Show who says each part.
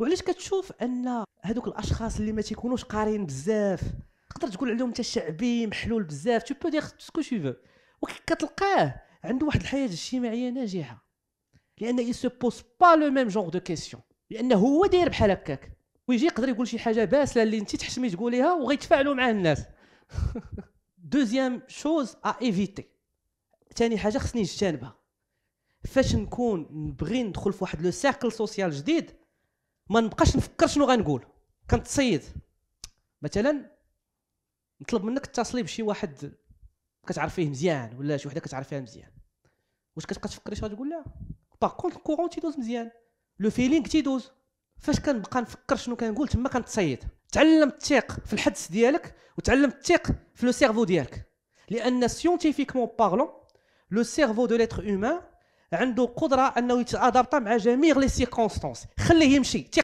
Speaker 1: وعلاش كتشوف أن هذوك الأشخاص اللي ما تيكونوش قاريين بزاف؟ تقدر تقول عليهم انت شعبي محلول بزاف. tu peux dire ce que tu veux وكتلقاه عنده واحد الحياة اجتماعية ناجحة. لأن il se pose pas le même genre de questions. لأن هو داير بحال هكاك. ويجي يقدر يقول شي حاجة باسلة اللي انت تحشمي تقوليها وغيتفاعلوا مع الناس. deuxième chose à éviter ثاني حاجة خصني نجتنبها فاش نكون نبغي ندخل في واحد le cercle social جديد ما نبقاش نفكر شنو غنقول. كنتصيد مثلا نطلب منك اتصلي بشي واحد كتعرف فيه مزيان ولا شي وحده كتعرف فيها مزيان. واش كتبقى تفكري اش غتقول لها؟ par contre ال courant تيدوز مزيان le feeling تيدوز فاش كنبقى نفكر شنو كنقول تما كنتصيد تعلم تثيق في الحدس ديالك وتعلم تثيق في le cerveau ديالك. لأن scientifiquement parlant le cerveau de l'être humain عنده قدرة أنه يت adapter مع جميع les circonstances خليه يمشي.